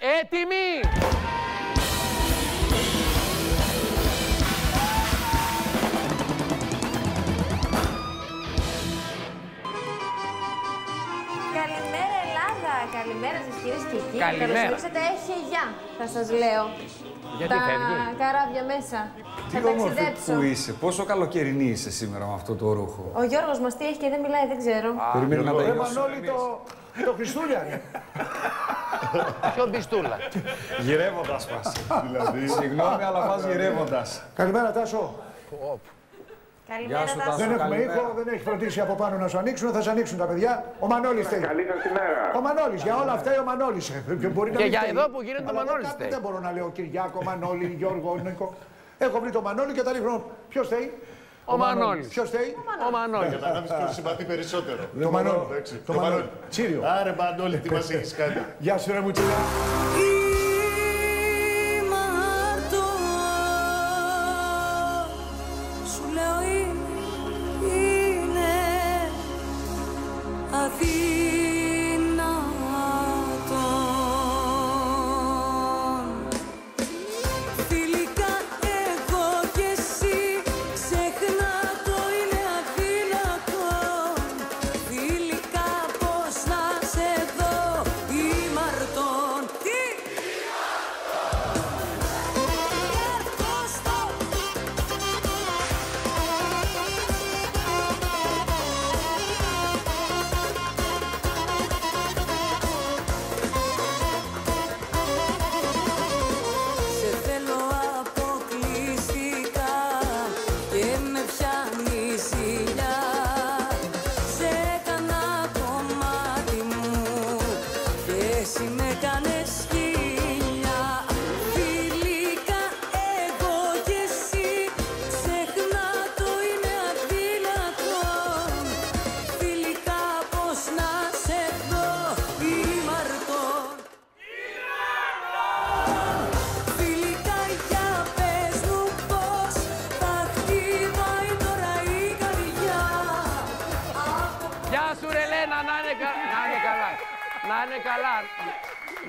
έτοιμοι! Καλημέρα Ελλάδα, καλημέρα σας κυρίες και κύριοι. Καλημέρα. Καλώς ήρθατε, έχει γεια, θα σας λέω. Γιατί Τα φεύγει; καράβια μέσα. Τι θα όμορφη ταξιδέψω. που είσαι, πόσο καλοκαιρινή είσαι σήμερα με αυτό το ρούχο. Ο Γιώργος μας τι έχει και δεν μιλάει, δεν ξέρω. Περιμένουμε να Ρε τελειώσουμε. Μανώλη το, το Χριστούλια ρε. Ποιο μπιστούλα. Γυρεύοντας μας. δηλαδή. Συγγνώμη, αλλά πας γυρεύοντας. Καλημέρα Τάσο. Καλημέρα, σου, Τάσο. Τάσο. Δεν έχουμε καλημέρα. ήχο, δεν έχεις φροντίσει από πάνω να σου ανοίξουν, θα σου ανοίξουν τα παιδιά. Ο Μανώλης θέλει. Καλή σας ημέρα. Ο Μανώλης, για όλα αυτά ο Μανώλης. Ε, Και, μπορεί να Και μην για φταίει. εδώ που γίνεται ο Αλλά Μανώλης δεν, φταίει. δεν μπορώ να λέω Κυριάκο, Μανώλη, Γιώργο, Νίκο. Έχω βρει τον Μανώλη και τα ρίχνω. Ποιος θέλει; Ο Μανώλης. Ποιος θέλει; Ο Μανώλης. Κατάλαβες ποιος συμπαθεί περισσότερο. Το Μανώλη. Εντάξει, Το Μανώλη. Τσίριο. Άρε Μανώλη, τι μας έχεις κάνει. Γεια σου ρε Μουτσίλα.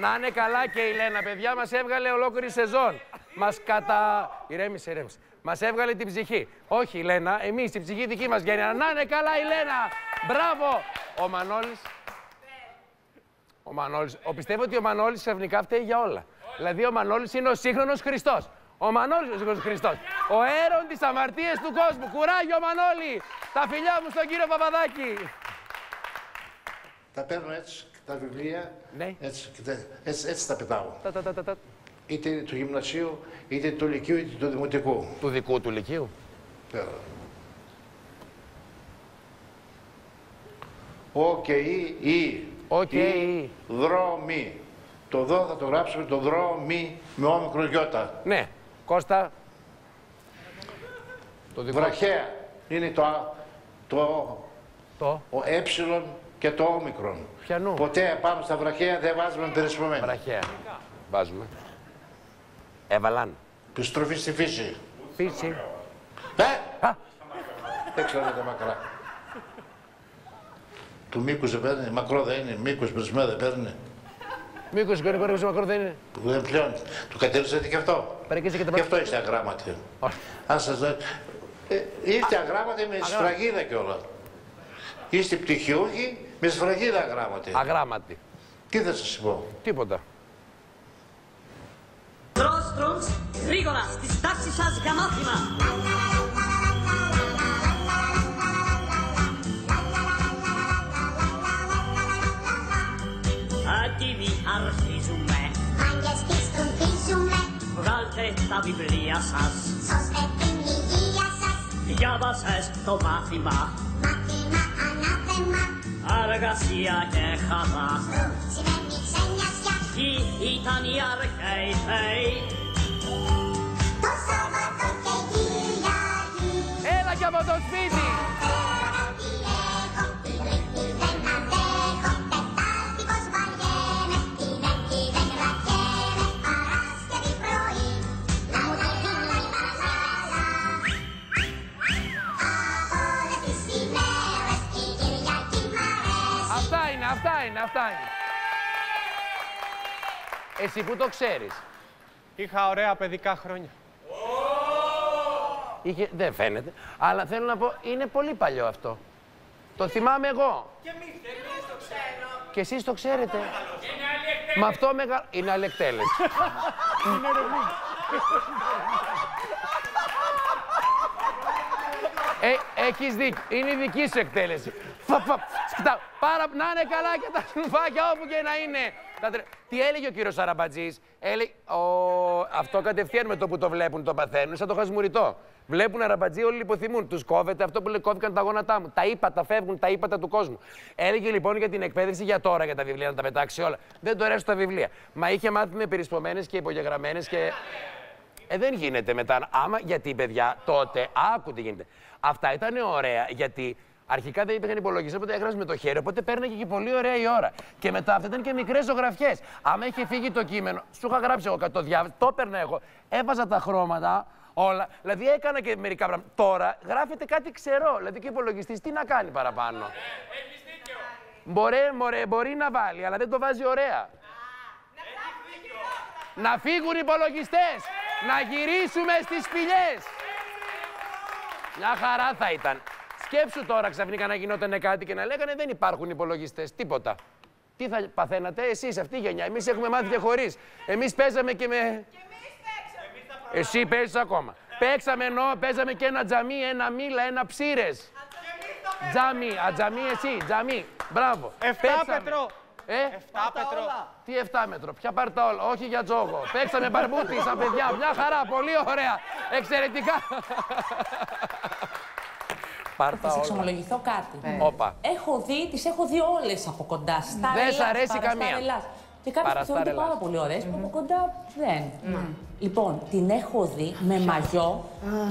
Να είναι καλά και η Λένα, παιδιά, μας έβγαλε ολόκληρη σεζόν. Μας κατα... Ηρέμησε, ηρέμησε. Μας έβγαλε την ψυχή. Όχι η Λένα, εμείς, την ψυχή δική μας γένεια. Να είναι καλά η Λένα. Μπράβο. Ο Μανώλης. Ο Μανώλης. Ο, πιστεύω ότι ο Μανώλης ξαφνικά φταίει για όλα. Δηλαδή ο Μανώλης είναι ο σύγχρονος Χριστός. Ο Μανώλης είναι ο σύγχρονος Χριστός. Ο έρων της αμαρτίας του κόσμου. Κουράγιο Μανώλη. Τα φιλιά μου στον κύριο Παπαδάκη. Τα παίρνω έτσι, τα βιβλία, Ναι. έτσι, και τα- έτσι, έτσι τα πετάω. Τα, τα, τα, τα, τα. Είτε του γυμνασίου, είτε του λυκείου, είτε του δημοτικού. Του δικού του λυκείου. Πέρα. Ο και η, η. Ο και Η, η. Δρόμοι. Το δω θα το γράψουμε το δρόμοι με όμικρο γιώτα. Ναι. Κώστα. Το δικό Βραχαία είναι το, α- το Το. ο ε και το όμικρον. Ποιανού; Ποτέ πάνω στα βραχαία δεν βάζουμε περισπωμένα. Βραχαία. Βάζουμε. Έβαλαν. Επιστροφή στη φύση. Φύση. Ε! Α. Δεν ξέρω τα μακρά. Του μήκους δεν παίρνει, μακρό δεν είναι, μήκο μπρισμένο δεν παίρνει. Μήπως η κορυφή μακρό δεν είναι. Που δεν πλέον. Του κατέρισατε και αυτό. Παρακίζει και τα Και αυτό είστε αγράμματοι. Όχι. Αν σας δω... Ε, είστε αγράμματοι με σφραγίδα κιόλας. Είστε πτυχιούχοι με σφραγίδα αγράμματοι. Αγράμματη. Τι θα σας πω; Τίποτα. Τρόστρομς, γρήγορα στις τάξεις σας για μάθημα. Έτοιμοι αρχίζουμε, Μάγκες πιστουμπίζουμε, βγάλτε τα βιβλία σας. σώστε την υγεία σας. Διάβασες το μάθημα, Μάθημα ανάθεμα, αργασία και χαρά. σημαίνει ξενιασιά. Ποιοι ήταν οι αρχαίοι θεοί, Το Σάββατο και Κυριακή. Έλα και από το σπίτι. Κυριακή μ' αρέσει. Αυτά είναι, αυτά είναι, αυτά είναι. Εσύ που το ξέρεις. Είχα ωραία παιδικά χρόνια. Είχε... Δεν φαίνεται. Αλλά θέλω να πω, είναι πολύ παλιό αυτό. Το θυμάμαι εγώ. Και εμείς, το ξέρω. Και εσείς το ξέρετε. Με αυτό μεγα... Είναι άλλη εκτέλεση. ε, έχεις δίκιο. Είναι η δική σου εκτέλεση. Φα, φα, σκητά. Πάρα, να είναι καλά και τα σνουφάκια όπου και να είναι. Τα τρε- Τι έλεγε ο κύριος Αραμπατζής. Έλεγε, ο... Αυτό κατευθείαν με το που το βλέπουν το παθαίνουν. Σαν το χασμουριτό. Βλέπουν αραμπατζή, όλοι λιποθυμούν. Τους κόβεται αυτό που λέει: Κόβηκαν τα γόνατά μου. Τα ύπατα φεύγουν, τα ύπατα του κόσμου. Έλεγε λοιπόν για την εκπαίδευση για τώρα, για τα βιβλία να τα πετάξει όλα. Δεν το αρέσουν τα βιβλία. Μα είχε μάθει με περισπομένες και υπογεγραμμένες και. Ε, δεν γίνεται μετά. Άμα γιατί, παιδιά, τότε, άκου τι γίνεται. Αυτά ήταν ωραία γιατί αρχικά δεν υπήρχαν υπολογιστέ, οπότε έγραψε με το χέρι, οπότε παίρναγε και πολύ ωραία η ώρα. Και μετά αυτά ήταν και μικρές ζωγραφιές. Άμα είχε φύγει το κείμενο, σου είχα γράψει εγώ κάτι, το διάβασα, το έπαιρνα εγώ. Έβαζα τα χρώματα, όλα. Δηλαδή έκανα και μερικά πράγματα. Τώρα γράφεται κάτι ξερό. Δηλαδή και ο υπολογιστής τι να κάνει παραπάνω. Μπορεί, μωρέ, μπορεί να βάλει, αλλά δεν το βάζει ωραία. Να φύγουν οι υπολογιστές! Να γυρίσουμε στις σπηλιές! Μια χαρά θα ήταν. Σκέψου τώρα ξαφνικά να γινόταν κάτι και να λέγανε δεν υπάρχουν υπολογιστές, τίποτα. Τι θα παθαίνατε εσείς αυτή η γενιά; Εμείς έχουμε μάθει και χωρίς. Εμείς παίζαμε και με... Εσύ παίζεις ακόμα. Παίξαμε ενώ παίζαμε και ένα τζαμί, ένα μήλα, ένα ψήρες. Τζαμί, ατζαμί εσύ, τζαμί. Μπράβο. Εφτά Παίξαμε. πετρό. Ε, Εφτά πετρό. τι 7 μέτρο, ποια πάρτα όλα, όχι για τζόγο. Παίξαμε μπαρμπούτι σαν παιδιά, μια χαρά, πολύ ωραία, εξαιρετικά. Πάρτα Θα σε όλα. εξομολογηθώ κάτι. Όπα. Έχω δει, τις έχω δει όλες από κοντά. Στα Δεν Ελλάς, σ' αρέσει παραστάρ καμία. Ελλάς. Και κάποιες που Παραστάρ θεωρούνται Ελλάς. πάρα πολύ ωραίες, που από κοντά δεν. Λοιπόν, την έχω δει με μαγιό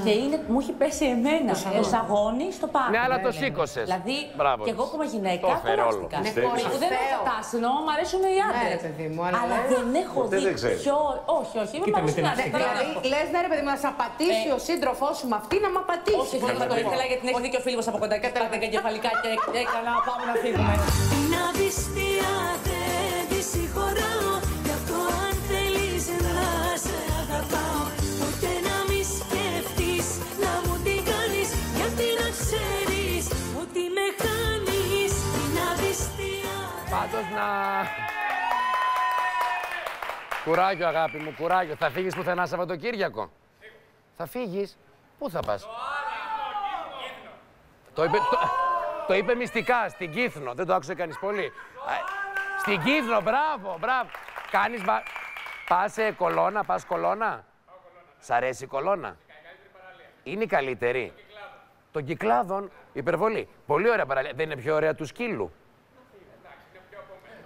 και είναι, μου έχει πέσει εμένα το σαγόνι στο πάτο. Ναι, αλλά το σήκωσες. Δηλαδή, Μπράβο και εγώ της. που είμαι γυναίκα, Το έφερε όλο. κουράστηκα. Πιστεύεις. Που δεν έχω φτάσει, ενώ μου αρέσουν οι άντρες. Ναι, παιδί μου, αλλά αλλά λες- δεν έχω Ποτέ δει δεν ξέρεις. πιο... Όχι, όχι, είμαι αρέσουν οι άντρες. θέλω να Δηλαδή, πω. λες ναι, ρε παιδί μου, να σε απατήσει Ε. ο σύντροφός σου με αυτή να με απατήσει. Όχι, δεν το ήθελα γιατί την έχει δει και ο φίλος από κοντά και πάτηκα εγκεφαλικά και έκανα πάμε να φύγουμε. Πάντως να... Κουράγιο αγάπη μου, κουράγιο. Θα φύγεις πουθενά Σαββατοκύριακο; Θα φύγεις. Πού θα πας; Το είπε, το, το είπε μυστικά, στην Κύθνο. Δεν το άκουσε κανείς πολύ. Α, Στην Κύθνο, μπράβο, μπράβο. Κάνεις... Βα... Πας σε κολόνα, πας κολόνα; Σ' αρέσει η κολόνα; Είναι η καλύτερη. Των κυκλάδων, υπερβολή. Πολύ ωραία παραλία. Δεν είναι πιο ωραία του σκύλου.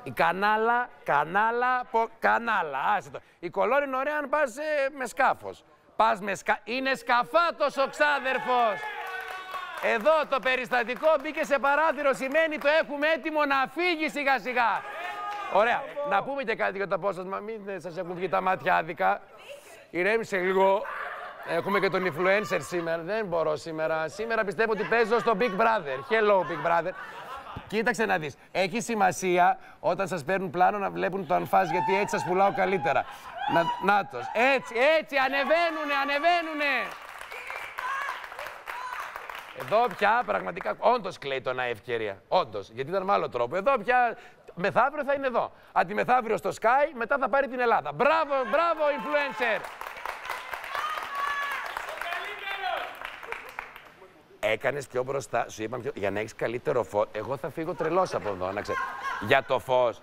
Η κανάλα, κανάλα, πο, κανάλα, άσε το. Η κολόνη είναι ωραία αν πας ε, με σκάφος. Πας με σκα... Είναι σκαφάτος ο ξάδερφος. Εδώ το περιστατικό μπήκε σε παράθυρο, σημαίνει το έχουμε έτοιμο να φύγει σιγά σιγά. Ωραία. Να πούμε και κάτι για το απόσπασμα, μην ε, σας έχουν βγει τα μάτια άδικα. Ηρέμησε λίγο. Έχουμε και τον influencer σήμερα. Δεν μπορώ σήμερα. Σήμερα πιστεύω ότι παίζω στο Big Brother. Hello, Big Brother. Κοίταξε να δεις. Έχει σημασία όταν σας παίρνουν πλάνο να βλέπουν το ανφάς, γιατί έτσι σας πουλάω καλύτερα. Να, νάτος. Έτσι, έτσι, ανεβαίνουνε, ανεβαίνουνε. Εδώ πια πραγματικά, όντως κλαίει το να ευκαιρία. Όντως, γιατί ήταν με άλλο τρόπο. Εδώ πια, μεθαύριο θα είναι εδώ. Αντι μεθαύριο στο Sky, μετά θα πάρει την Ελλάδα. Μπράβο, μπράβο, influencer. Έκανες πιο μπροστά. Σου είπαμε πιο... για να έχεις καλύτερο φως. Εγώ θα φύγω τρελός από εδώ, να ξέρει. Για το φως.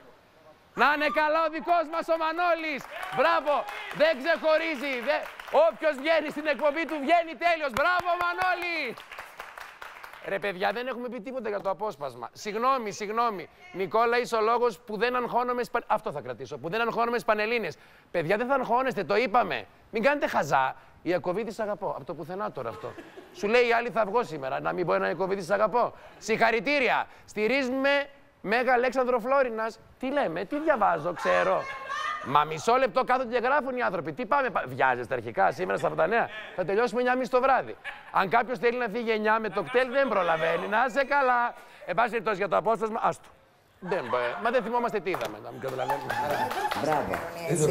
Να είναι καλά ο δικός μας ο Μανώλης. Μπράβο. Δεν ξεχωρίζει. Δε... Όποιος βγαίνει στην εκπομπή του βγαίνει τέλειος. Μπράβο, Μανώλη. Ρε παιδιά, δεν έχουμε πει τίποτα για το απόσπασμα. Συγγνώμη, συγγνώμη. Νικόλα, είσαι ο λόγος που δεν αγχώνομαι. Σπα... Αυτό θα κρατήσω. Που δεν αγχώνομαι στι Πανελλήνε. Παιδιά, δεν θα αγχώνεστε, το είπαμε. Μην κάνετε χαζά. Η Ιακοβίδη σ' αγαπώ. Από το πουθενά τώρα αυτό. Σου λέει η άλλη θα βγω σήμερα. Να μην πω ένα Ιακοβίδη σ' αγαπώ. Συγχαρητήρια. Στηρίζουμε Μέγα Αλέξανδρο Φλόρινας. Τι λέμε, τι διαβάζω, ξέρω. Μα μισό λεπτό κάθονται και γράφουν οι άνθρωποι. Τι πάμε, πα- βιάζεστε αρχικά σήμερα στα αυτά τα νέα. Θα τελειώσουμε 9.30 το βράδυ. Αν κάποιος θέλει να φύγει 9 με το κτέλ, δεν προλαβαίνει. Να είσαι καλά. Εν πάση περιπτώσει για το απόσπασμα, άστο. Δεν, μπο- μα δεν θυμόμαστε τι είδαμε, να μην καταλαβαίνουμε. Μπράβο.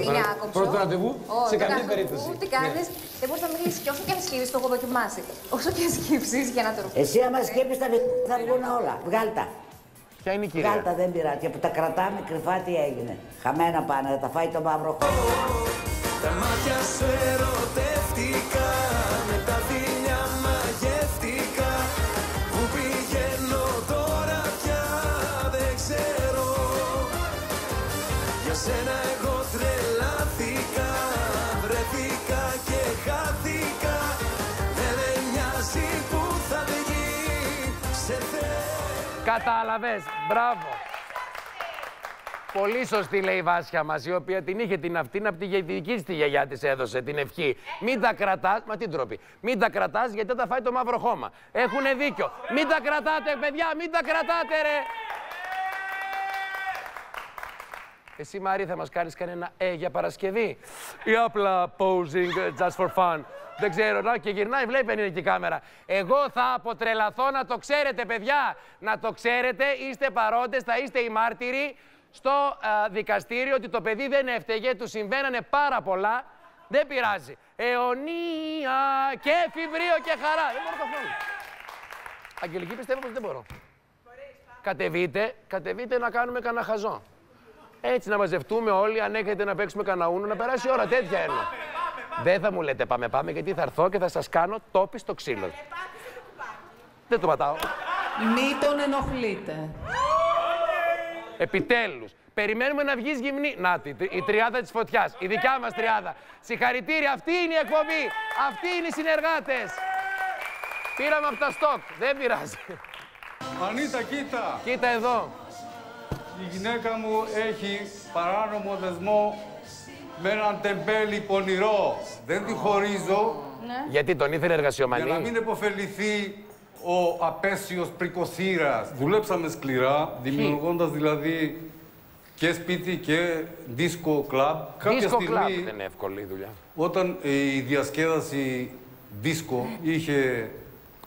Είναι άκοψο. Πρώτο ραντεβού, Ω, σε δεν καμία κάνω- περίπτωση. Ναι. Τι κάνεις, δεν μπορείς να μιλήσεις. Και όσο και αν σκύβεις, το έχω δοκιμάσει. Όσο και αν σκύψεις για να το ρωτήσεις. Εσύ άμα σκέπεις τα βι- θα βγουν όλα. Βγάλ' τα. Ποια είναι η κυρία; Βγάλ' τα, δεν πειράζει. Και που τα κρατάμε κρυφά τι έγινε. Χαμένα πάνε, θα τα φάει το μαύρο χώρο. Τα μάτια σου ερωτεύτηκα Κατάλαβες, μπράβο. Πολύ σωστή λέει η Βάσια μας, η οποία την είχε την αυτήν από τη γε- τη δική της τη γιαγιά της έδωσε την ευχή. Μην τα κρατάς, μα τι ντροπή. Μην τα κρατάς γιατί δεν τα φάει το μαύρο χώμα. Έχουν δίκιο. Μην τα κρατάτε, παιδιά, μην τα κρατάτε, ρε. Εσύ Μαρή θα μας κάνεις κανένα ε για Παρασκευή; Ή απλά posing just for fun. Δεν ξέρω, να και γυρνάει, βλέπει αν είναι και η κάμερα. Εγώ θα αποτρελαθώ να το ξέρετε, παιδιά. Να το ξέρετε, είστε παρόντες, θα είστε οι μάρτυροι στο α, δικαστήριο ότι το παιδί δεν έφταιγε, του συμβαίνανε πάρα πολλά. Δεν πειράζει. Αιωνία και εφηβρίο και χαρά. Δεν μπορώ καθόλου. Αγγελική πιστεύω πως δεν μπορώ. Κατεβείτε, κατεβείτε να κάνουμε κανένα χαζό. Έτσι να μαζευτούμε όλοι, αν έχετε να παίξουμε κανένα ούνο, να περάσει η ώρα. Τέτοια εννοώ. Δεν θα μου λέτε πάμε, πάμε, γιατί θα έρθω και θα σας κάνω τόπι στο ξύλο. Δεν το πατάω. Μην τον ενοχλείτε. Επιτέλους. Περιμένουμε να βγεις γυμνή. Να τη, η τριάδα της φωτιάς. Η δικιά μας τριάδα. Συγχαρητήρια. Αυτή είναι η εκπομπή. Αυτοί είναι οι συνεργάτες. Πήραμε από τα στόκ. Δεν πειράζει. Ανίτα, κοίτα. Κοίτα εδώ. Η γυναίκα μου έχει παράνομο δεσμό με έναν τεμπέλη πονηρό. Δεν τη χωρίζω Γιατί τον ήθελε για να εργασιομανή. μην επωφεληθεί ο απέσιος πρικοσύρας. Δουλέψαμε σκληρά, δημιουργώντας δηλαδή και σπίτι και disco club. Κάποια Disco club στιγμή, δεν είναι εύκολη η δουλειά. όταν η διασκέδαση disco είχε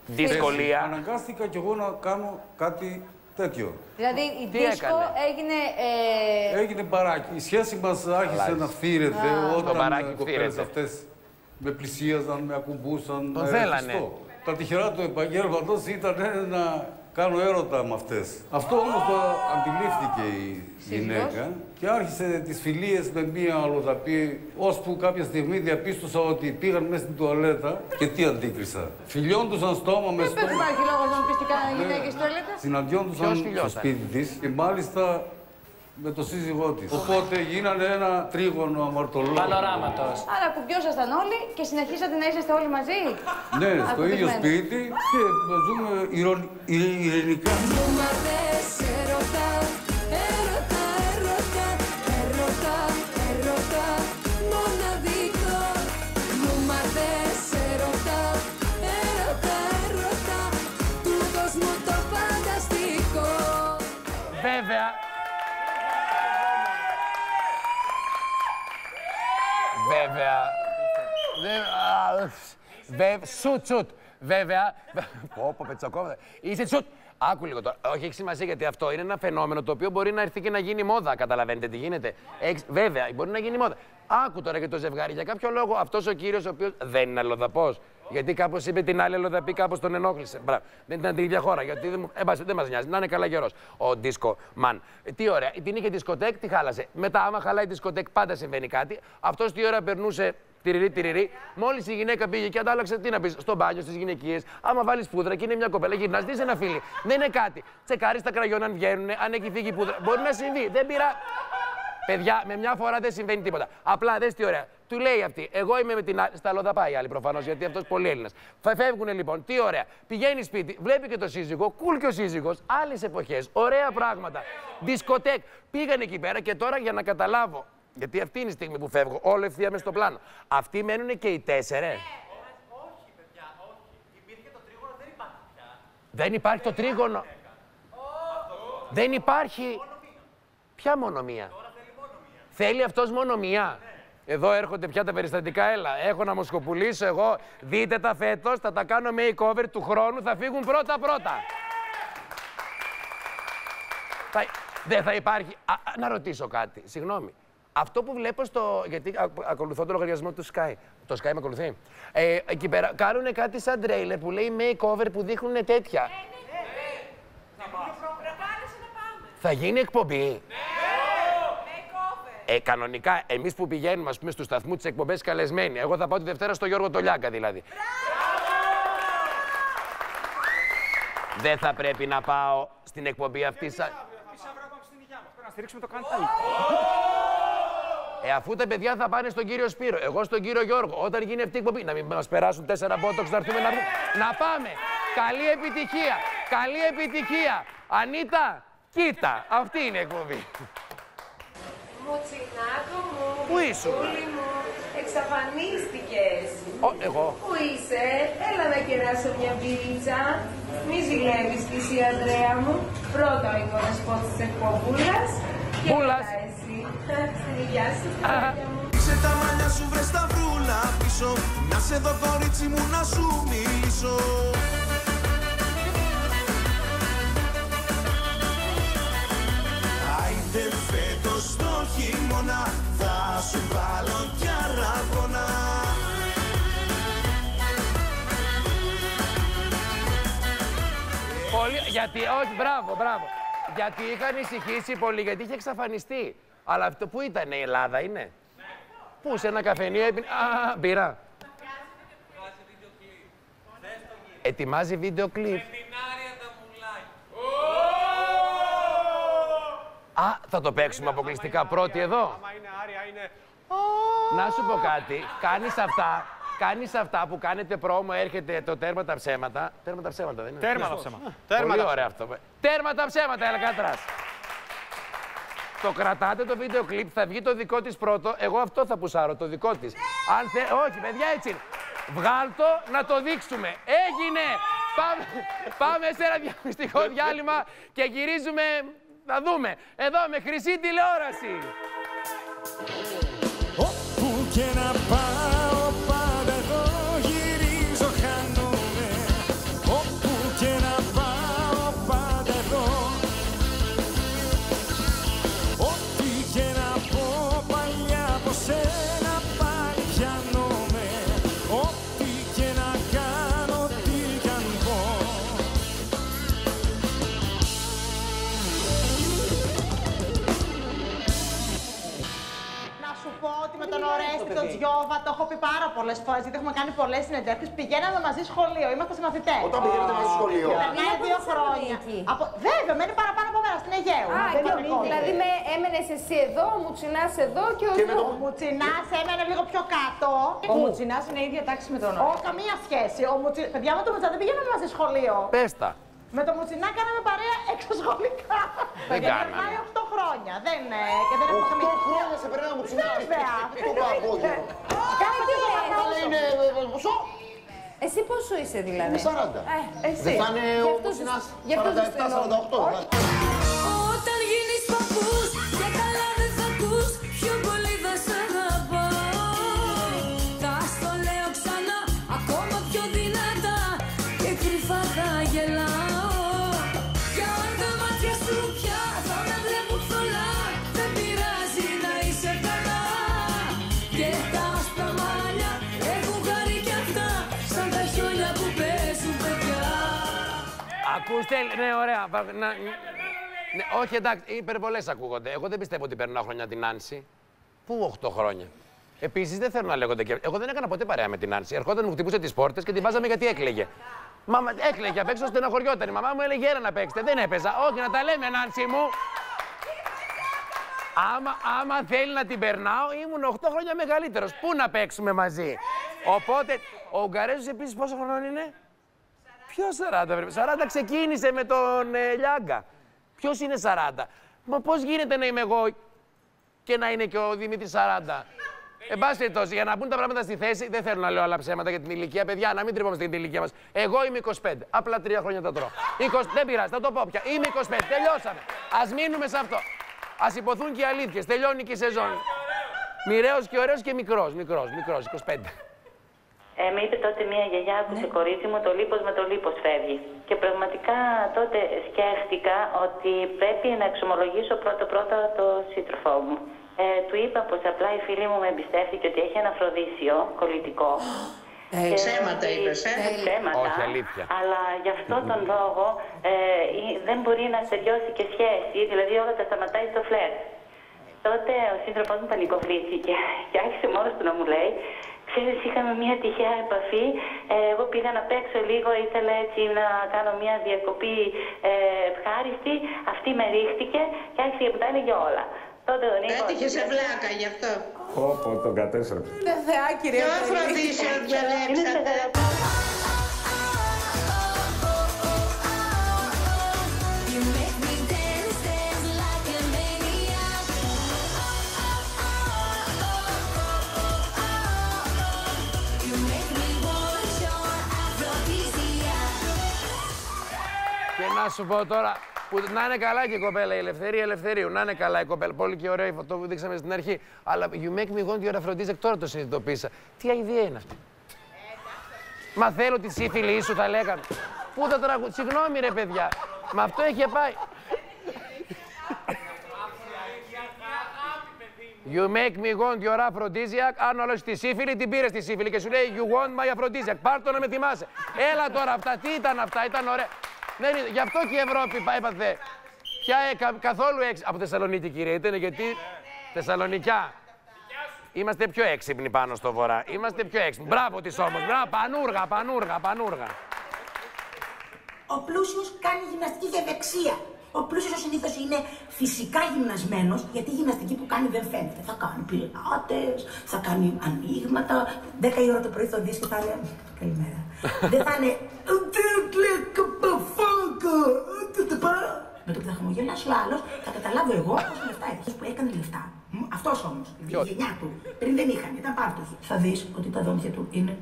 Δυσκολία. πέσει, αναγκάστηκα κι εγώ να κάνω κάτι τέτοιο. Δηλαδή η Τι δίσκο έκανε; έγινε. Ε... Έγινε παράκι. Η σχέση μας άρχισε Αλλάζει. να φθήρεται Το όταν παράκι οι κοπέλες φθήρεται. αυτές με πλησίαζαν, με ακουμπούσαν, Τον με θέλανε. ρεθιστό. Τα τυχερά του επαγγέλματος ήταν ε, να κάνω έρωτα με αυτές. Αυτό όμως το αντιλήφθηκε η γυναίκα και άρχισε τις φιλίες με μία αλλοδαπή, ώσπου κάποια στιγμή διαπίστωσα ότι πήγαν μέσα στην τουαλέτα και τι αντίκρισα. Φιλιόντουσαν στόμα με Δεν στόμα. υπάρχει λόγος να μου πεις τι κάνανε Ναι. γυναίκες τουαλέτα; Ποιος Συναντιόντουσαν στο φιλιόταν; σπίτι της και μάλιστα με το σύζυγό της. Οπότε γίνανε ένα τρίγωνο αμαρτωλό. Πανοράματος. Άρα κουμπιόσασταν όλοι και συνεχίσατε να είσαστε όλοι μαζί; Ναι, στο ίδιο Ακουμπημένοι. σπίτι και ζούμε ηρων- Βέβαια. Δεν- α, βε- Σουτ, σουτ. Βέβαια. Πω, πω, πετσακόβα. Είσαι σουτ. Άκου λίγο τώρα. Όχι, έχεις σημασία γιατί αυτό είναι ένα φαινόμενο το οποίο μπορεί να έρθει και να γίνει μόδα. Καταλαβαίνετε τι γίνεται. Έχεις- Βέβαια, μπορεί να γίνει μόδα. Άκου τώρα για το ζευγάρι. Για κάποιο λόγο αυτός ο κύριος ο οποίος δεν είναι αλλοδαπός. Γιατί κάπως είπε την άλλη αλλοδαπή, κάπως τον ενόχλησε. Μπράβο. Δεν ήταν την ίδια χώρα. Γιατί δεν, μου- ε, μπας, δεν μας νοιάζει. Να είναι καλά γερό. Ο δίσκο μαν. Ε, τι ωραία. Την είχε δισκοτέκ, τη χάλασε. Μετά, άμα χαλάει δισκοτέκ, πάντα συμβαίνει κάτι. Αυτός τι ώρα περνούσε Τυριρί, τυριρί. Μόλις η γυναίκα πήγε και αντάλλαξε, τι να πεις, στο μπάνιο, στις γυναικείες. Άμα βάλεις πούδρα και είναι μια κοπέλα, γυρνάς, δεις ένα φίλι. Δεν είναι κάτι. Τσεκάρεις τα κραγιόν αν βγαίνουν, αν έχει φύγει η πούδρα. Μπορεί να συμβεί. Δεν πειρά. Παιδιά, με μια φορά δεν συμβαίνει τίποτα. Απλά δες τι ωραία. Του λέει αυτή, εγώ είμαι με την άλλη. Στα λόδα πάει η άλλη προφανώς, γιατί αυτός πολύ Έλληνας. Φεύγουν λοιπόν, τι ωραία. Πηγαίνει σπίτι, βλέπει και το σύζυγο, κουλ και ο σύζυγος, άλλες εποχές, ωραία πράγματα. Δισκοτέκ. Πήγαν εκεί πέρα και τώρα για να καταλάβω. Γιατί αυτή είναι η στιγμή που φεύγω, όλο ευθεία μες στο πλάνο. Αυτοί μένουν και οι τέσσερες. Δεν υπάρχει το τρίγωνο. Δεν υπάρχει. Ποια μόνο μία. Θέλει αυτός μόνο μία. Εδώ έρχονται πια τα περιστατικά, έλα. Έχω να μοσκοπουλήσω εγώ. Δείτε τα φέτος, θα τα κάνω makeover του χρόνου, θα φύγουν πρώτα-πρώτα. Θα, Δεν θα υπάρχει. Α, α, να ρωτήσω κάτι. Συγγνώμη. Αυτό που βλέπω στο. Γιατί α- ακολουθώ το λογαριασμό του Sky. Το Sky με ακολουθεί. Ε, εκεί πέρα κάνουν κάτι σαν τρέιλερ που λέει makeover που δείχνουν τέτοια. Θα γίνει εκπομπή. Ε, κανονικά, εμείς που πηγαίνουμε ας πούμε, στου σταθμού της εκπομπές καλεσμένοι. Εγώ θα πάω τη Δευτέρα στο Γιώργο Τολιάκα δηλαδή. Δεν θα πρέπει να πάω στην εκπομπή αυτή σαν. Να στηρίξουμε το κανάλι. Ε, αφού τα παιδιά θα πάνε στον κύριο Σπύρο, εγώ στον κύριο Γιώργο, όταν γίνει αυτή η εκπομπή, να μην μας περάσουν τέσσερα μπότοξ να έρθουμε να βγούμε. Να πάμε. Καλή επιτυχία. Καλή επιτυχία. Ανίτα, κοίτα. Αυτή είναι η εκπομπή. Μουτσινάκο μου, Πού ήσουν; πουλί μου, εξαφανίστηκες. Ο, εγώ. Πού είσαι, έλα να κεράσω μια μπυρίτσα. Μη ζηλεύεις τη η Ανδρέα μου. Πρώτα ο εικόνας πόντ της εκπομπούλας. Και Πούλας. μετά εσύ. Στην υγειά σου, Στράκια μου. Είσαι τα μαλλιά σου βρες τα βρούλα πίσω Να σε δω κορίτσι μου να σου μιλήσω χειμώνα Θα σου βάλω κι αραγώνα Πολύ, γιατί, όχι, μπράβο, μπράβο. Γιατί είχα ανησυχήσει πολύ, γιατί είχε εξαφανιστεί. Αλλά αυτό που ήταν, η Ελλάδα είναι. Πού, σε ένα καφενείο έπινε. Α, μπύρα. Ετοιμάζει βίντεο κλιπ. Α, θα το παίξουμε αποκλειστικά πρώτοι εδώ. Άμα είναι άρια, είναι. Να σου πω κάτι. Κάνεις αυτά, κάνεις αυτά που κάνετε πρόμο, έρχεται το τέρμα τα ψέματα. Τέρμα τα ψέματα, δεν είναι; Τέρμα τα ψέματα. Τέρμα Πολύ τα ωραίο αυτό. Τέρμα τα ψέματα, Ελκάτρας. Το κρατάτε το βίντεο κλιπ, θα βγει το δικό της πρώτο. Εγώ αυτό θα πουσάρω, το δικό της. Αν θε... Όχι, παιδιά, έτσι είναι. Βγάλ το να το δείξουμε. Έγινε! Πάμε, πάμε σε ένα διαφημιστικό διάλειμμα και γυρίζουμε να δούμε. Εδώ με χρυσή τηλεόραση. Όπου και να πάω τον Τζιώβα, το έχω πει πάρα πολλές φορές γιατί έχουμε κάνει πολλές συνεντεύξεις. Πηγαίναμε μαζί σχολείο, είμαστε συμμαθητέ. Όταν πηγαίνετε μαζί σχολείο. Περνάει από δύο τη χρόνια. Θεσσαλονίκη. Από... Βέβαια, μένει παραπάνω από μένα στην Αιγαίου. Α, Δεν και, είναι δικό μου. δηλαδή με έμενες εσύ εδώ, ο Μουτσινάς εδώ και ο Ο Μουτσινάς έμενε λίγο πιο κάτω. Ο Μουτσινάς είναι ίδια τάξη με τον Όχι, καμία σχέση. Ο Μουτση... Παιδιά με τον Μουτσινά δεν πηγαίναμε μαζί σχολείο. Πες τα. Με τον Μουτσινά κάναμε παρέα εξωσχολικά. Δεν Γιατί κάναμε. Περνάει 8 χρόνια. Δεν, ε, και δεν έχουμε καμία. 8 χρόνια σε περνάει ο Μουτσινάς. Βέβαια. Το παππούδι. Κάνε τι Αλλά είναι ε, ποσό. Εσύ πόσο είσαι δηλαδή; Είναι 40. Ε, εσύ. Δεν θα είναι Γι' ο αυτό Μουτσινάς σου- γι' αυτό σου στενώ. 47-48. Ακούστε, ναι, ωραία. Πα- Να, ναι, όχι, εντάξει, οι υπερβολές ακούγονται. Εγώ δεν πιστεύω ότι περνάω χρόνια την Άνση. Πού 8 χρόνια. Επίσης, δεν θέλω να λέγονται και. Εγώ δεν έκανα ποτέ παρέα με την Άνση. Ερχόταν, μου χτυπούσε τις πόρτες και την βάζαμε γιατί έκλαιγε. Μάμα, έκλαιγε απ' έξω, στεναχωριόταν. Η μαμά μου έλεγε έλα να παίξετε. Δεν έπαιζα. Όχι, να τα λέμε, Νάνση μου. Άμα, άμα θέλει να την περνάω, ήμουν 8 χρόνια μεγαλύτερος. Πού να παίξουμε μαζί. Οπότε, ο Ουγγαρέζος επίσης πόσο χρονών είναι; Ποιος 40 πρέπει. 40 ξεκίνησε με τον ε, Λιάγκα. Ποιος είναι 40. Μα πώς γίνεται να είμαι εγώ και να είναι και ο Δημήτρης 40. Εν πάση περιπτώσει, για να μπουν τα πράγματα στη θέση, δεν θέλω να λέω άλλα ψέματα για την ηλικία. Παιδιά, να μην τρυπόμαστε για την ηλικία μας. Εγώ είμαι 25. Απλά τρία χρόνια τα τρώω. 20, δεν πειράζει, θα το πω πια. Είμαι 25. Τελειώσαμε. Α μείνουμε σε αυτό. Α υποθούν και οι αλήθειες. Τελειώνει και η σεζόν. Μοιραίος και ωραίος και μικρός. Μικρός, μικρός, 25. Ε, με είπε τότε μια γιαγιά, άκουσε κορίτσι μου, το λίπος με το λίπος φεύγει. Και πραγματικά τότε σκέφτηκα ότι πρέπει να εξομολογήσω πρώτα-πρώτα το σύντροφό μου. Ε, του είπα πως απλά η φίλη μου με εμπιστεύτηκε ότι έχει ένα φροντίσιο κολλητικό. Ε, Και ψέματα ότι- είπες, ε; Ψέματα. Όχι, αλήθεια. Αλλά γι' αυτό τον λόγο ε, ή- δεν μπορεί να τελειώσει και σχέση, δηλαδή όλα τα σταματάει στο φλερτ. Τότε ο σύντροφός μου πανικοβλήθηκε και άρχισε μόνος του να μου λέει Ξέρεις, είχαμε μια τυχαία επαφή, ε, εγώ πήγα να παίξω λίγο, ήθελα έτσι να κάνω μια διακοπή ε, ευχάριστη, αυτή με ρίχτηκε και άρχισε και μου τα έλεγε όλα. Τότε τον είπα... Έτυχε σε βλάκα γι' αυτό. Όπω τον κατέστρεψε. Είναι θεά, κυρία Ποιο Τελή. φροντίσιο διαλέξατε. Να σου πω τώρα, που να είναι καλά και η κοπέλα, η ελευθερία ελευθερίου. Να είναι καλά η κοπέλα. Πολύ και ωραία η φωτό που δείξαμε στην αρχή. Αλλά you make me want your aphrodisiac, τώρα το συνειδητοποίησα. Τι αηδία είναι αυτή; Μα θέλω τη σύφυλη σου, θα λέγαμε. Πού θα τραγουδ... Συγγνώμη ρε παιδιά. Μα αυτό είχε πάει. You make me want your aphrodisiac. Αν όλος τη σύφυλη, την πήρες τη σύφυλη και σου λέει You want my aphrodisiac. Πάρ' το να με θυμάσαι. Έλα τώρα αυτά, τι ήταν αυτά, ήταν ωραία. Δεν είναι... Γι' αυτό και η Ευρώπη πά- έπαθε. Ποια ε, κα- καθόλου έξι. Από Θεσσαλονίκη, κύριε, ήταν γιατί. Θεσσαλονικιά. Είμαστε πιο έξυπνοι πάνω στο βορρά. Είμαστε πιο έξυπνοι. Μπράβο της όμως. Μπράβο, πανούργα, πανούργα, πανούργα. Ο πλούσιος κάνει γυμναστική για δεξία. Ο πλούσιος συνήθως είναι φυσικά γυμνασμένος, γιατί η γυμναστική που κάνει δεν φαίνεται. Θα κάνει πιλάτες, θα κάνει ανοίγματα. 10 η ώρα το πρωί θα δει και θα είναι. Καλημέρα. δεν θα είναι. Με το που θα χαμογελάσει ο άλλος, θα καταλάβω εγώ πόσα λεφτά έχει που έκανε λεφτά. Αυτός όμως, η Ποιος; γενιά του, πριν δεν είχαν, ήταν πάρτοχοι. Θα δεις ότι τα δόντια του είναι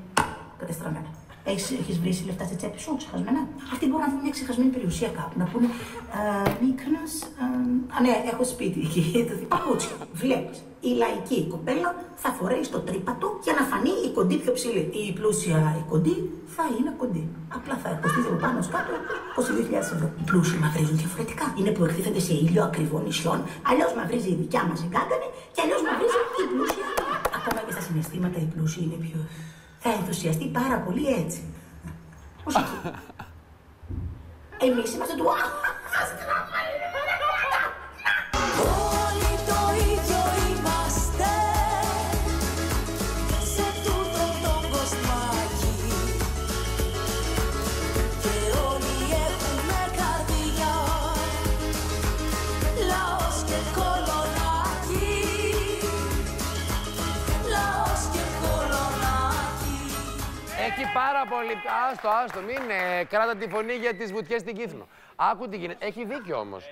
κατεστραμμένα. Έχεις, έχεις βρει λεφτά στη τσέπη σου, ξεχασμένα; Αυτοί μπορούν να βρουν μια ξεχασμένη περιουσία κάπου. Να πούνε «Ε, Μύκονος, ε, Α, ναι, έχω σπίτι εκεί. Το δει- Παπούτσια. Βλέπεις. Η λαϊκή κοπέλα θα φορέει στο τρύπα του για να φανεί η κοντή πιο ψηλή. Η πλούσια η κοντή θα είναι κοντή. Απλά θα κοστίζει από πάνω ως κάτω 22.000 ευρώ. Οι πλούσιοι μαυρίζουν διαφορετικά. Είναι που εκτίθενται σε ήλιο ακριβών νησιών. Αλλιώς μαυρίζει η δικιά μας η γκάγκανη και αλλιώς μαυρίζει η πλούσια. Ακόμα και στα συναισθήματα η πλούσια είναι πιο. Θα ενθουσιαστεί πάρα πολύ έτσι. Μουσική. Εμείς είμαστε του Όλοι πάρα πολύ. Άστο, άστο, μην ε, κράτα τη φωνή για τις βουτιές στην Κύθνο. Άκου τι γίνεται. Έχει δίκιο όμως.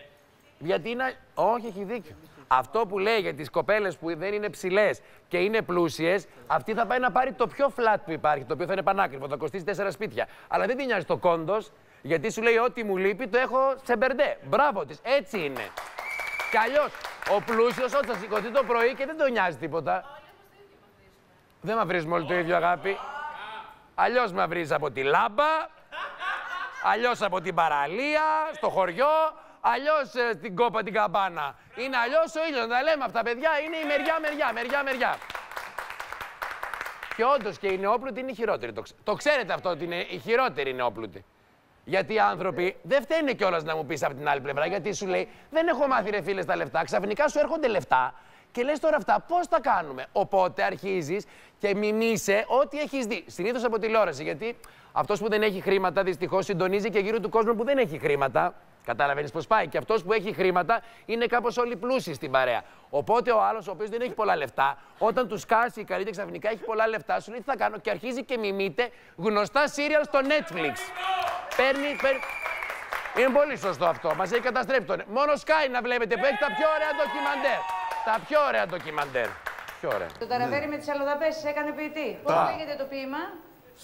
Γιατί είναι. Όχι, έχει δίκιο. Αυτό που λέει για τις κοπέλες που δεν είναι ψηλές και είναι πλούσιες, αυτή θα πάει να πάρει το πιο flat που υπάρχει, το οποίο θα είναι πανάκριβο, θα κοστίσει τέσσερα σπίτια. Αλλά δεν την νοιάζει το κόντος, γιατί σου λέει ό,τι μου λείπει το έχω σε μπερντέ. Μπράβο της, έτσι είναι. Κι αλλιώς, ο πλούσιος όταν θα σηκωθεί το πρωί και δεν τον νοιάζει τίποτα. Δεν μαυρίζουμε όλοι το ίδιο, αγάπη. Αλλιώς μαυρίζει από τη λάμπα, αλλιώς από την παραλία, στο χωριό, αλλιώς στην κόπα την καμπάνα. Είναι αλλιώς ο ήλιος. Να τα λέμε αυτά, παιδιά, είναι η μεριά-μεριά, μεριά-μεριά. Και όντως και οι νεόπλουτοι είναι οι χειρότεροι. Το, ξε- το ξέρετε αυτό ότι είναι οι χειρότεροι νεόπλουτοι. Γιατί οι άνθρωποι δεν φταίνε κιόλας να μου πεις από την άλλη πλευρά, γιατί σου λέει Δεν έχω μάθει ρε φίλε τα λεφτά. Ξαφνικά σου έρχονται λεφτά και λες τώρα αυτά πώς τα κάνουμε. Οπότε αρχίζεις και μιμείσαι ό,τι έχεις δει. Συνήθως από τηλεόραση. Γιατί αυτός που δεν έχει χρήματα δυστυχώς συντονίζει και γύρω του κόσμου που δεν έχει χρήματα. Καταλαβαίνεις πώς πάει. Και αυτός που έχει χρήματα είναι κάπως όλοι πλούσιοι στην παρέα. Οπότε ο άλλος, ο οποίος δεν έχει πολλά λεφτά, όταν του σκάσει η καλή και ξαφνικά έχει πολλά λεφτά, σου λέει τι θα κάνω και αρχίζει και μιμείται γνωστά σύριαλ στο Netflix. Παίρνει, παίρνει. Είναι πολύ σωστό αυτό. Μας έχει καταστρέψει τον. Μόνο Sky να βλέπετε που έχει τα πιο ωραία ντοκιμαντέρ. Τα πιο ωραία ντοκιμαντέρ. Πιο ωραία. Το ταραβέρι με τις αλλοδαπές έκανε ποιητή. Πώς Τα. λέγεται το ποίημα;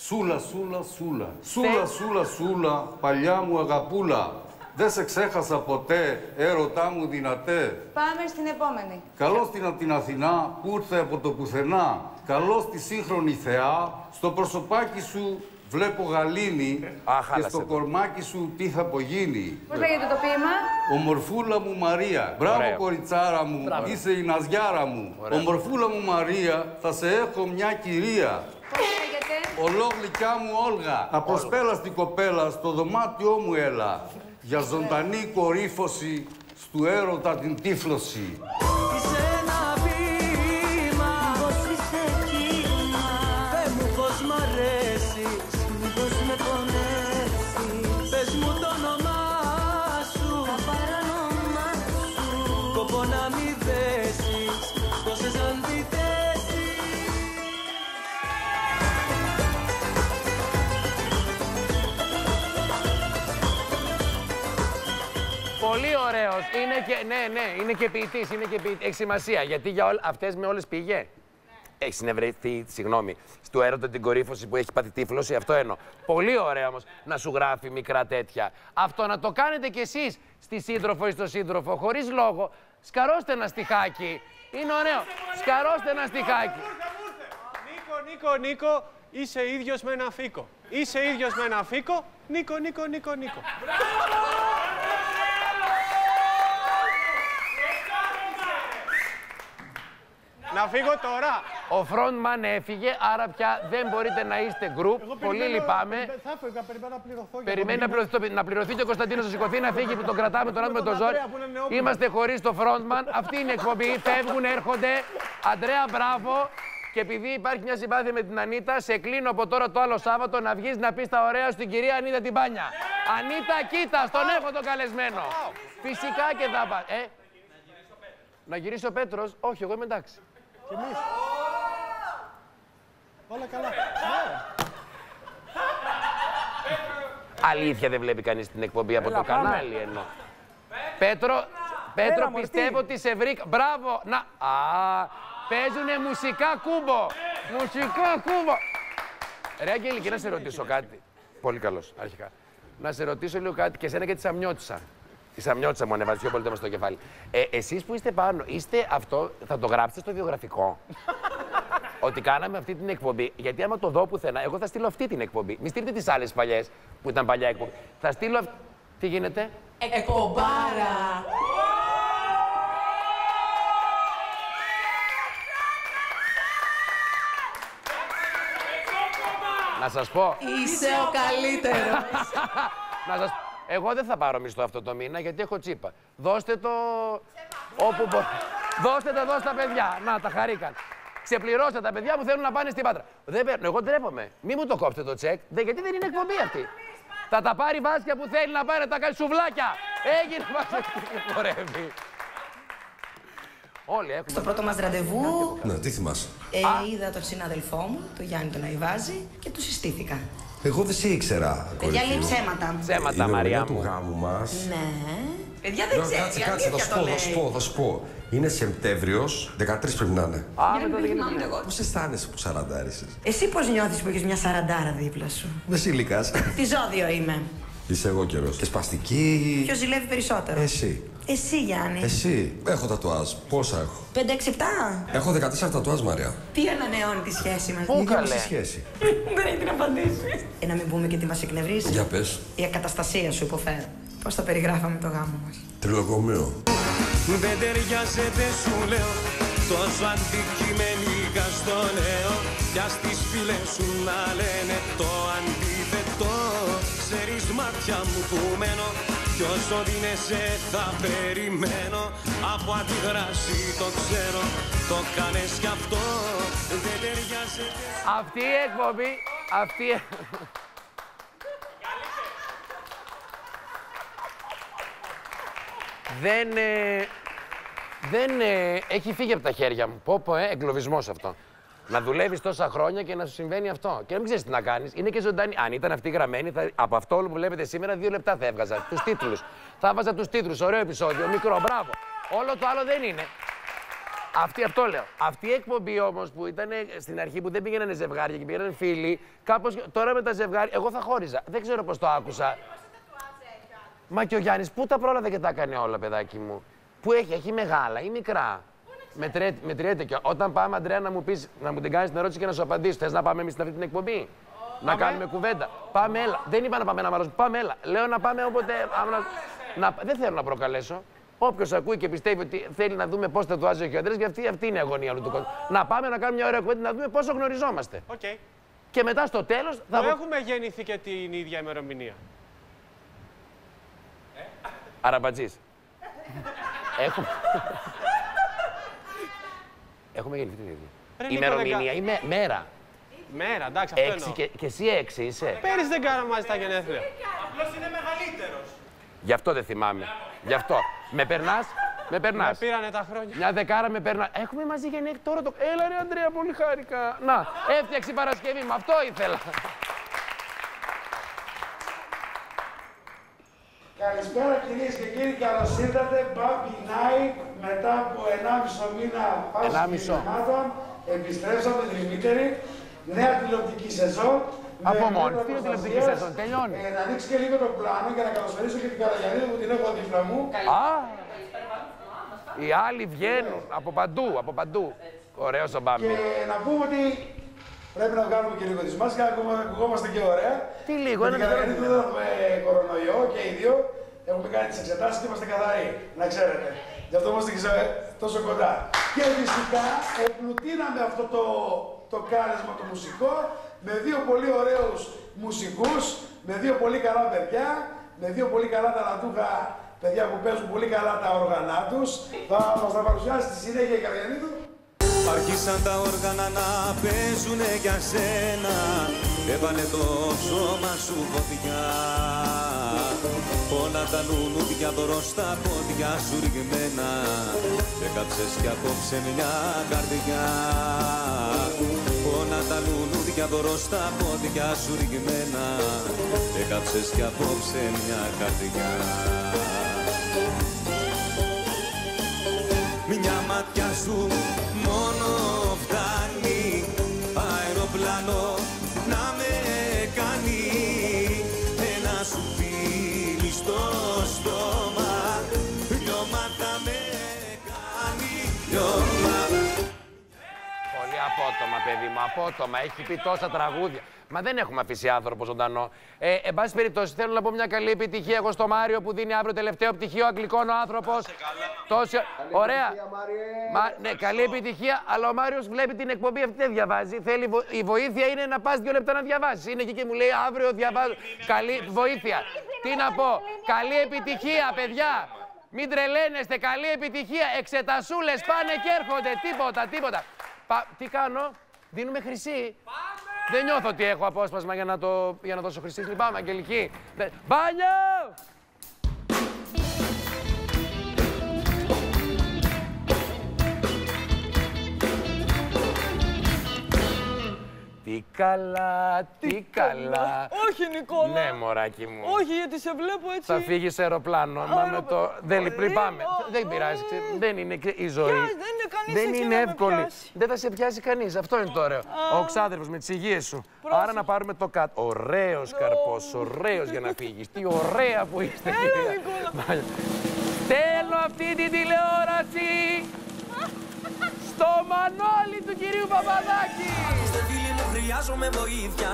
Σούλα, σούλα, σούλα. Σούλα, σούλα, σούλα, παλιά μου αγαπούλα. Δεν σε ξέχασα ποτέ, έρωτά μου δυνατέ. Πάμε στην επόμενη. Καλώς την από την Αθηνά που ήρθε από το πουθενά. Καλώς τη σύγχρονη θεά. Στο προσωπάκι σου βλέπω γαλήνη και χάλασε στο το. κορμάκι σου τι θα απογίνει. Πώς λέγεται το ποίημα; Ομορφούλα μου Μαρία. Μπράβο Ωραίο. κοριτσάρα μου. Μπράβο. Είσαι η ναζιάρα μου. Ωραίο. Ομορφούλα μου Μαρία. Θα σε έχω μια κυρία. Πώς λέγεται; Ολόγλυκιά μου Όλγα. Απροσπέλαστη κοπέλα στο δωμάτιό μου έλα. Για ζωντανή κορύφωση στου έρωτα την τύφλωση. Είναι και, ναι, ναι, είναι και ποιητής. Είναι και ποιητής. Έχει σημασία γιατί για όλ, αυτές με όλες πήγε. Έχει συνευρεθεί, συγγνώμη, στο έρωτα την κορύφωση που έχει πάθει τύφλωση, αυτό εννοώ. Πολύ ωραίο όμως να σου γράφει μικρά τέτοια. Αυτό να το κάνετε κι εσείς στη σύντροφο ή στο σύντροφο, χωρίς λόγο. Σκαρώστε ένα στιχάκι. Είναι ωραίο. Σκαρώστε ένα στιχάκι. Νίκο, Νίκο, Νίκο, είσαι ίδιος με ένα φίκο. Είσαι ίδιος με ένα φίκο. Νίκο, Νίκο, Νίκο, Νίκο. Να φύγω τώρα. Ο frontman έφυγε, άρα πια δεν μπορείτε να είστε group. Πολύ λυπάμαι. Θα έφευγα, περιμένω να πληρωθώ. για Περιμένει το να πληρωθεί, το- να πληρωθεί και ο Κωνσταντίνος να σηκωθεί, να φύγει που τον κρατάμε τον άνθρωπο με το ζόρι. Είμαστε χωρίς το frontman. Αυτή είναι η εκπομπή. Φεύγουν, έρχονται. Αντρέα, μπράβο. Και επειδή υπάρχει μια συμπάθεια με την Ανίτα, σε κλείνω από τώρα το άλλο Σάββατο να βγεις να πεις τα ωραία στην κυρία Ανίτα την Πάνια. Ανίτα, κοίτα, τον έχω τον καλεσμένο. Φυσικά και θα πα. Ε, να γυρίσει ο Πέτρος. Όχι, εγώ είμαι εντάξει. Και εμείς. Όλα καλά. Αλήθεια δεν βλέπει κανείς την εκπομπή από Έλα, το πάμε. κανάλι εννοώ. Πέτρο, Πέτρο Έλα, μωρέ, πιστεύω τι. ότι σε βρήκα. Μπράβο! Να. Α, παίζουνε μουσικά κούμπο. Μουσικά κούμπο. Ρε Αγγελική, να σε ρωτήσω κάτι. Πολύ καλός, αρχικά. Να σε ρωτήσω λίγο κάτι και εσένα και τη Σαμιώτησα. Η Σαμιώτησα μου ανεβάζει πιο πολύ θέμα στο κεφάλι. Ε, εσείς που είστε πάνω, είστε αυτό, θα το γράψετε στο βιογραφικό. ότι κάναμε αυτή την εκπομπή. Γιατί άμα το δω πουθενά, εγώ θα στείλω αυτή την εκπομπή. Μην στείλετε τις άλλες παλιές που ήταν παλιά εκπομπή. Θα στείλω. αυ- Τι γίνεται; Εκπομπάρα. Να σας πω. Είσαι ο καλύτερος. Να σας... Εγώ δεν θα πάρω μισθό αυτό το μήνα γιατί έχω τσίπα. Δώστε το όπου μπο... Δώστε το εδώ στα παιδιά. Να, τα χαρήκαν. Ξεπληρώστε τα παιδιά που θέλουν να πάνε στην Πάτρα. Δεν παίρνω, εγώ ντρέπομαι. Μη μου το κόψετε το τσεκ. Δεν, γιατί δεν είναι εκπομπή αυτή. Θα τα πάρει βάσκια που θέλει να πάρει να τα κάνει σουβλάκια. Έγινε βάσκια και χορεύει. Όλοι έχουμε. Στο πρώτο μας ραντεβού Ναι, τι θυμάσαι. ε, είδα τον συνάδελφό μου, τον Γιάννη τον Αϊβάζη και του συστήθηκα. Εγώ δεν σε ήξερα. Παιδιά κορυφή λέει μου. ψέματα. Ψέματα, Η Μαριά ημερομηνία μου. του γάμου μας. Ναι. Παιδιά δεν ξέρει. Κάτσε, κάτσε, θα σου πω, θα σου πω, θα σου πω. Είναι Σεπτέμβριος, 13 πρέπει να είναι. Α, Γιατί μετά δεν δεν θυμάμαι γίνεται. εγώ. Πώς αισθάνεσαι που σαραντάρισες. Εσύ; Πώς νιώθεις που έχεις μια σαραντάρα δίπλα σου; Βασίλικα. Τι ζώδιο είμαι. Είσαι εγώ καιρός. Και σπαστική. Ποιος ζηλεύει περισσότερο. Εσύ. Εσύ Γιάννη. Εσύ. Έχω τατουάζ. Πόσα έχω; 5-6-7. Έχω 14 τατουάζ, Μαρία. Τι ανανεώνει τη σχέση μας. Πού καλέ. είμαστε σχέση. Δεν έχει να απαντήσει. Ε, να μην πούμε και τι μας εκνευρίζει. Για πες. Η ακαταστασία σου υποφέρει. Πώς θα περιγράφαμε το γάμο μας. Τριλοκομείο. Δεν ταιριάζεται σου λέω Τόσο αντικειμενικά στο λέω Κι ας τις φίλες σου να λένε το αντίθετο Ξέρεις μάτια μου που μένω. Κι όσο δίνεσαι θα περιμένω. Από αντιδράση το ξέρω. Το κάνες κι αυτό. Δεν ταιριάζεται. Αυτή η εκπομπή, αυτή... δεν, ε, δεν ε, έχει φύγει από τα χέρια μου. Πω πω, ε, εγκλωβισμός αυτό. Να δουλεύεις τόσα χρόνια και να σου συμβαίνει αυτό. Και να μην ξέρεις τι να κάνεις. Είναι και ζωντανή. Αν ήταν αυτή γραμμένη, θα, από αυτό όλο που βλέπετε σήμερα, δύο λεπτά θα έβγαζα. Τους τίτλους. Θα έβαζα τους τίτλους. Ωραίο επεισόδιο. Μικρό, μπράβο. Όλο το άλλο δεν είναι. Αυτή, αυτό λέω. Αυτή η εκπομπή όμως που ήταν στην αρχή που δεν πήγαιναν ζευγάρια και πήγαιναν φίλοι, κάπως τώρα με τα ζευγάρια, εγώ θα χώριζα. Δεν ξέρω πώς το άκουσα. Μα και ο Γιάννης πού τα πρόλαβε και τα έκανε όλα, παιδάκι μου; Πού έχει, έχει μεγάλα ή μικρά; Μετριέται, μετριέται και όταν πάμε, Αντρέα, να μου, πεις, να μου την κάνεις την ερώτηση και να σου απαντήσω. Θες να πάμε εμείς στην αυτή την εκπομπή; Να κάνουμε κουβέντα. Πάμε, έλα. Δεν είπα να πάμε να μαρώσουμε. Πάμε, έλα. Λέω να πάμε όποτε. άμα να... να... Δεν θέλω να προκαλέσω. Όποιος ακούει και πιστεύει ότι θέλει να δούμε πώς θα του άζει ο Χιοντρέ, γιατί αυτή, αυτή είναι η αγωνία όλου του κόσμου. Να πάμε να κάνουμε μια ωραία κουβέντα να δούμε πόσο γνωριζόμαστε. Οκ. Και μετά στο τέλος θα. Δεν έχουμε γεννηθεί και την ίδια ημερομηνία. Αραμπατζής. Έχουμε. Έχουμε γεννηθεί την ίδια. Ρε, Νίκο, Ημερομηνία δεκα- ή με- μέρα. Μέρα, εντάξει, αυτό Έξι εννοώ. και, και εσύ έξι είσαι. Πέρυσι δεν κάναμε μαζί τα γενέθλια. Απλώς είναι μεγαλύτερος. Γι' αυτό δεν θυμάμαι. Γι' αυτό. Με περνάς, με περνάς. Με πήρανε τα χρόνια. Μια δεκάρα με περνά. Έχουμε μαζί γεννήθει τώρα το. Έλα ρε Αντρέα, πολύ χάρηκα. Να, έφτιαξε η Παρασκευή μου. Αυτό ήθελα. Καλησπέρα κυρίες και κύριοι, καλώς ήρθατε. Baby Night μετά από 1,5 μήνα πάσης 1,5. κινημάτων. Επιστρέψαμε Δημήτρη, νέα τηλεοπτική σεζόν. με Από μόνη. μέτρα Τι είναι τηλεοπτική προστασίας. σεζόν, τελειώνει. Ε, να ανοίξει και λίγο το πλάνο και να καλωσορίσω και την Καραγιανίδη που την έχω δίπλα μου. Α, οι άλλοι βγαίνουν από παντού, από παντού. Ωραίος ο Μπάμπη. Και να πούμε ότι πρέπει να βγάλουμε και λίγο τη μάσκα, ακόμα ακουγόμαστε και ωραία. Τι λίγο, Με ένα την Καραγιανίδη λεπτό. δεν έχουμε κορονοϊό και οι δύο έχουμε κάνει τις εξετάσεις και είμαστε καθαροί. Να ξέρετε. Γι' αυτό είμαστε και σε- τόσο κοντά. Και φυσικά εμπλουτίναμε αυτό το, το κάλεσμα το μουσικό με δύο πολύ ωραίους μουσικούς, με δύο πολύ καλά παιδιά, με δύο πολύ καλά ταλαντούχα παιδιά που παίζουν πολύ καλά τα όργανά τους. Θα μας τα παρουσιάσει στη συνέχεια η Καριανίδου. Άρχισαν τα όργανα να παίζουνε για σένα. Έβαλε το σώμα σου φωτιά. Όλα τα λουλούδια δωρώ στα πόδια σου ρηγμένα. Έκαψες κι απόψε μια καρδιά. Όλα τα λουλούδια δωρώ στα πόδια σου ρηγμένα. Έκαψες κι απόψε μια καρδιά Μια ματιά σου. Μόνο φτάνει. Αεροπλάνο παιδί μου, απότομα. Έχει πει τόσα τραγούδια. Μα δεν έχουμε αφήσει άνθρωπο ζωντανό. Ε, εν πάση περιπτώσει, θέλω να πω μια καλή επιτυχία εγώ στο Μάριο που δίνει αύριο τελευταίο πτυχίο Αγγλικών ο άνθρωπος. Τόση... Ωραία. Μα, ναι, καλή επιτυχία, αλλά ο Μάριος βλέπει την εκπομπή αυτή δεν διαβάζει. Θέλει, βο- η βοήθεια είναι να πας δύο λεπτά να διαβάσεις. Είναι εκεί και μου λέει αύριο διαβάζω. Καλή βοήθεια. Τι να πω. Καλή επιτυχία, παιδιά. Μην τρελαίνεστε, καλή επιτυχία. Εξετασούλες πάνε και έρχονται. Τίποτα, τίποτα. Πα- Τι κάνω, δίνουμε χρυσή. Δεν νιώθω ότι έχω απόσπασμα για να, το, για να δώσω χρυσή. Λυπάμαι, Αγγελική. Δεν- Μπάνιο! Τι καλά, τι καλά. Όχι, Νικόλα. Ναι, μωράκι μου. Όχι, γιατί σε βλέπω έτσι. Θα φύγεις σε αεροπλάνο. Μα με το. Δεν λυπ- λυπάμαι. Δεν πειράζει. ξέ- Δεν είναι ξέ- η ζωή. δεν είναι κανείς Δεν εκεί είναι να με εύκολη. πιάσει. Δεν θα σε πιάσει κανείς. Αυτό είναι το ωραίο. Ο ξάδερφος με τις υγείες σου. Άρα να πάρουμε το κάτω. Ωραίος καρπός, ωραίος για να φύγεις. Τι ωραία που είστε, κυρία. Μάλια. Στέλνω αυτή την τηλεόραση στο μανόλι του κυρίου Παπαδάκη. Είστε φίλοι μου, χρειάζομαι βοήθεια.